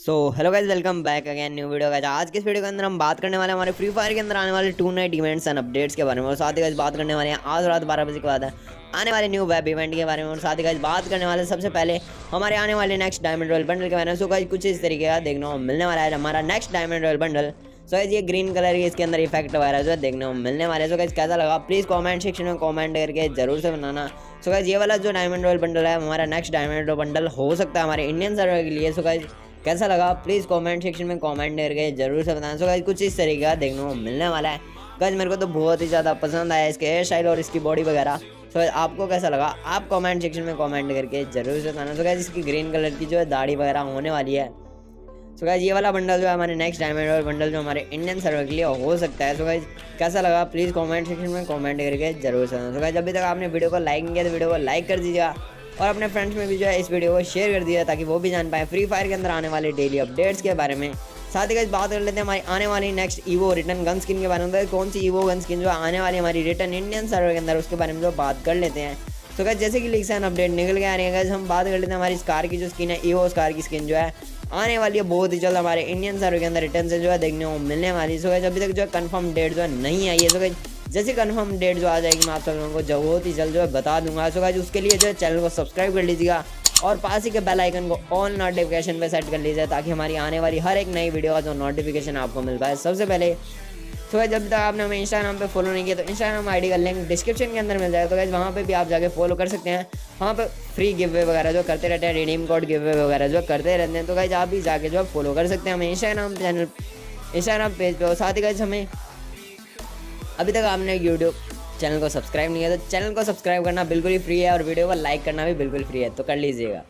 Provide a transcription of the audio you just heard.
So hello guys welcome back again new video guys आज के इस वीडियो के अंदर हम बात करने वाले हमारे फ्री फायर के अंदर आने वाले tonight events and updates के बारे में। और साथ ही गाइज़ बात करने वाले हैं आज रात बारह बजे के बाद आने वाले न्यू वेब इवेंट के बारे में। और साथ ही गाइज़ बात करने वाले सबसे पहले हमारे आने वाले नेक्स्ट डायमंड रॉयल बंडल के बारे में। सो गाइज़ कुछ इस तरीके का देखने को मिलने वाला है हमारा next diamond royal bundle so guys ये ग्रीन कलर की इसके अंदर इफ़ेक्ट वगैरह जो है देखने को मिलने वाले सो गाइज़ कैसा लगा? प्लीज़ कमेंट सेक्शन में कमेंट करके ज़रूर से बनाना सो गाइज़ ये वाला जो डायमंड रॉयल बंडल है, हमारा नेक्स्ट डायमंड रॉयल बंडल हो सकता है हमारे इंडियन सर्वर के लिए। सो गाइज़ कैसा लगा? प्लीज़ कमेंट सेक्शन में कमेंट करके ज़रूर से बताना। सो कुछ इस तरीके का देखने को मिलने वाला है। गाइज़ मेरे को तो बहुत ही ज़्यादा पसंद आया इसके हेयर स्टाइल और इसकी बॉडी वगैरह। सो आपको कैसा लगा? आप कमेंट सेक्शन में कमेंट करके ज़रूर से बताना। सो गाइज़ इसकी ग्रीन कलर की जो है दाढ़ी वगैरह होने वाली है। सो गाइज़ ये वाला बंडल जो है हमारे नेक्स्ट डायमंड और बंडल जो हमारे इंडियन सर्वर के लिए हो सकता है। सो गाइज़ कैसा लगा? प्लीज़ कमेंट सेक्शन में कमेंट करके ज़रूर से बताना। सो गाइज़ अभी तक आपने वीडियो को लाइक नहीं किया तो वीडियो को लाइक कर दीजिएगा। और अपने फ्रेंड्स में भी जो है इस वीडियो को शेयर कर दिया ताकि वो भी जान पाए फ्री फायर के अंदर आने वाले डेली अपडेट्स के बारे में। साथ ही बात कर लेते हैं हमारी आने वाली next evo return gun skin के बारे में। कौन सी ईवो गन स्किन जो आने वाली हमारी रिटर्न इंडियन सर्वर के अंदर, उसके बारे में जो बात कर लेते हैं। तो क्या जैसे कि लिख एन अपडेट निकल के आ रही है हम बात कर लेते हैं हमारी स्कार की जो स्किन है ईवो स्कार की स्किन जो है, आने वाली है बहुत ही जल्द हमारे इंडियन सर्वर के अंदर रिटर्न से जो है देखने को मिलने वाली सो अभी तक जो है कन्फर्म डेट जो है नहीं आई है। सो जैसे कन्फर्म डेट जो आ जाएगी, मैं आप सब लोगों को बहुत ही जल्द जो है बता दूँगा। सो गाइज़ उसके लिए जो है चैनल को सब्सक्राइब कर लीजिएगा और पास ही के बेल आइकन को ऑल नोटिफिकेशन पे सेट कर लीजिए ताकि हमारी आने वाली हर एक नई वीडियो का जो नोटिफिकेशन आपको मिल पाए। सबसे पहले तो जब तक आपने हमें इंस्टाग्राम पे फॉलो नहीं किया तो इंस्टाग्राम आईडी का लिंक डिस्क्रिप्शन के अंदर मिल जाएगा। तो गाइज़ वहाँ पे भी आप जाके फॉलो कर सकते हैं। वहाँ पे फ्री गिव वे वगैरह जो करते रहते हैं रिडीम कोड गिव वे वगैरह जो करते रहते हैं तो गाइज़ आप भी जाके जो फॉलो कर सकते हैं हमें इंस्टाग्राम चैनल इंस्टाग्राम पेज पे। और साथ ही गाइज़ हमें अभी तक आपने यूट्यूब चैनल को सब्सक्राइब नहीं किया तो चैनल को सब्सक्राइब करना बिल्कुल ही फ्री है और वीडियो को लाइक करना भी बिल्कुल फ्री है तो कर लीजिएगा।